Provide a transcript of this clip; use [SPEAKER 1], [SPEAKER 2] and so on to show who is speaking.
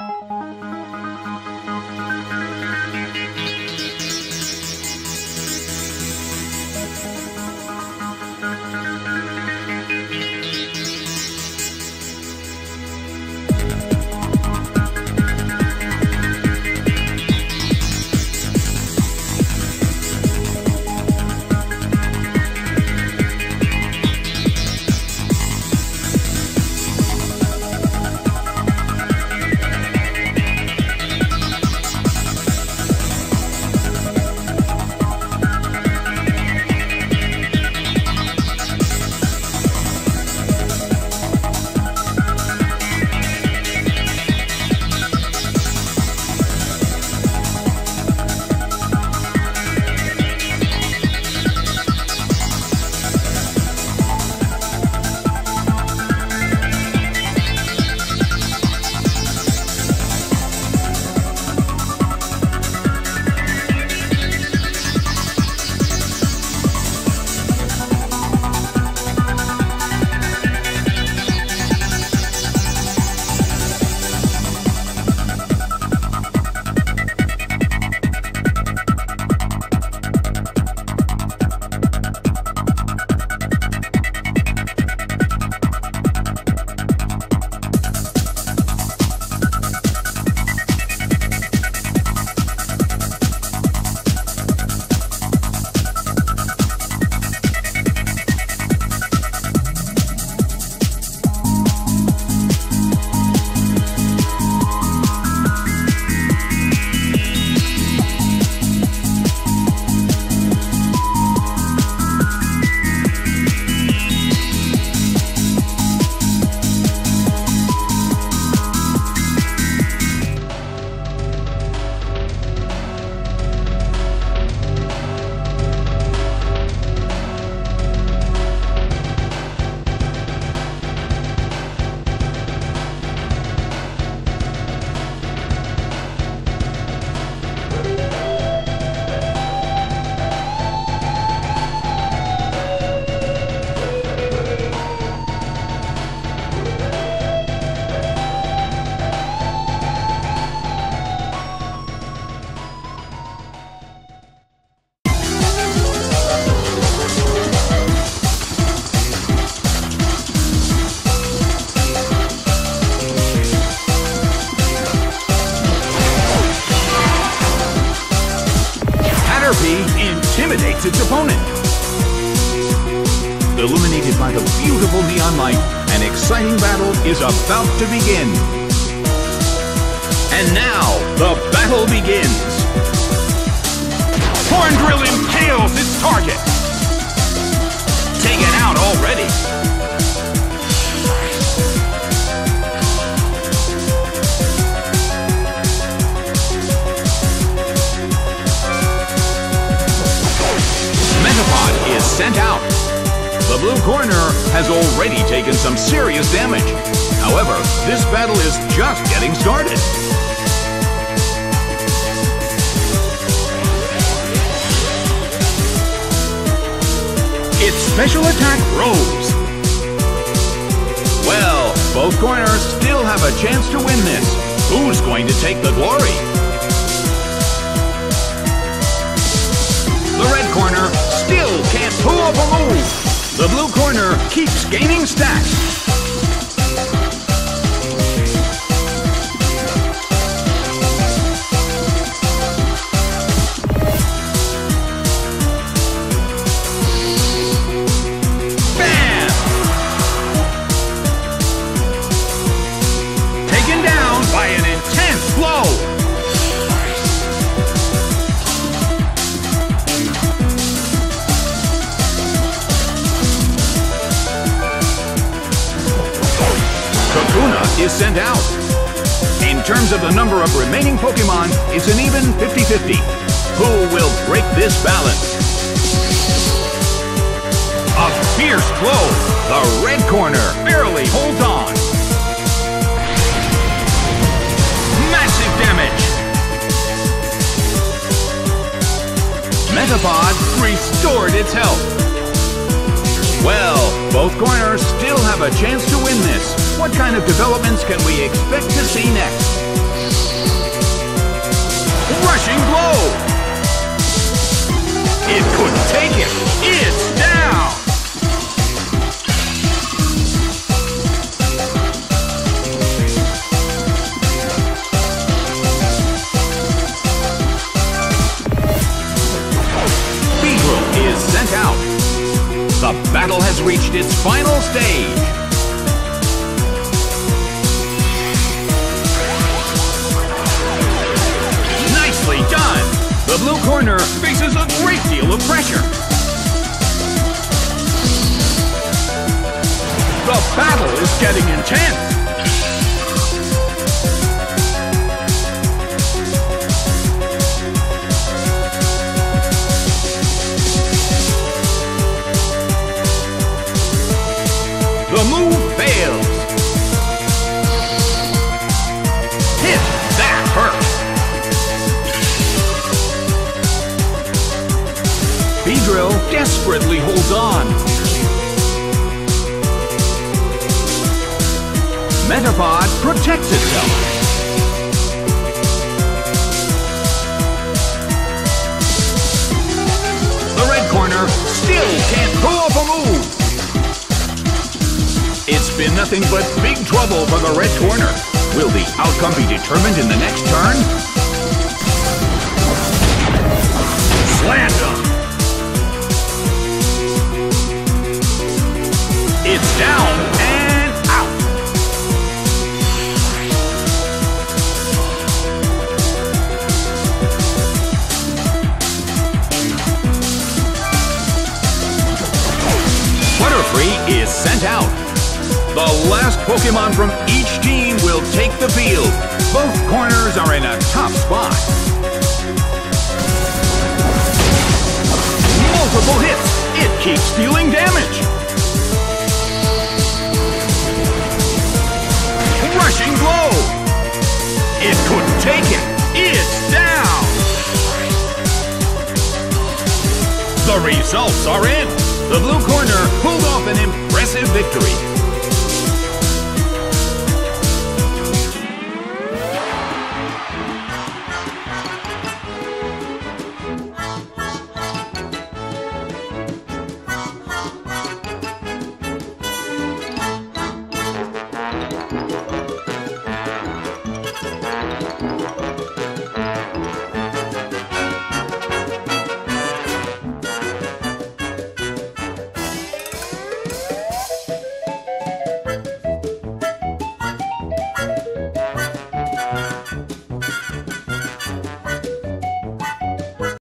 [SPEAKER 1] Música intimidates its opponent. Illuminated by the beautiful neon light, an exciting battle is about to begin. And now, the sent out. The blue corner has already taken some serious damage. However, this battle is just getting started. Its special attack rose. Well, both corners still have a chance to win this. Who's going to take the glory? Keeps gaining sent out. In terms of the number of remaining Pokemon, it's an even 50-50. Who will break this balance? A fierce blow. The red corner barely holds on. Massive damage. Metapod restored its health. Well, both corners still have a chance to win this. What kind of developments can we expect to see next? Rushing blow! It couldn't take it! It's down! Beedrill is sent out. The battle has reached its final stage. Getting intense. The move fails. Hit! That hurt. Beedrill desperately holds on. Metapod protects itself. The red corner still can't pull off a move. It's been nothing but big trouble for the red corner. Will the outcome be determined in the next turn? Butterfree is sent out. The last Pokemon from each team will take the field. Both corners are in a tough spot. Multiple hits. It keeps dealing damage. Rushing blow. It couldn't take it. It's down. The results are in. The blue corner pulled off an impressive victory.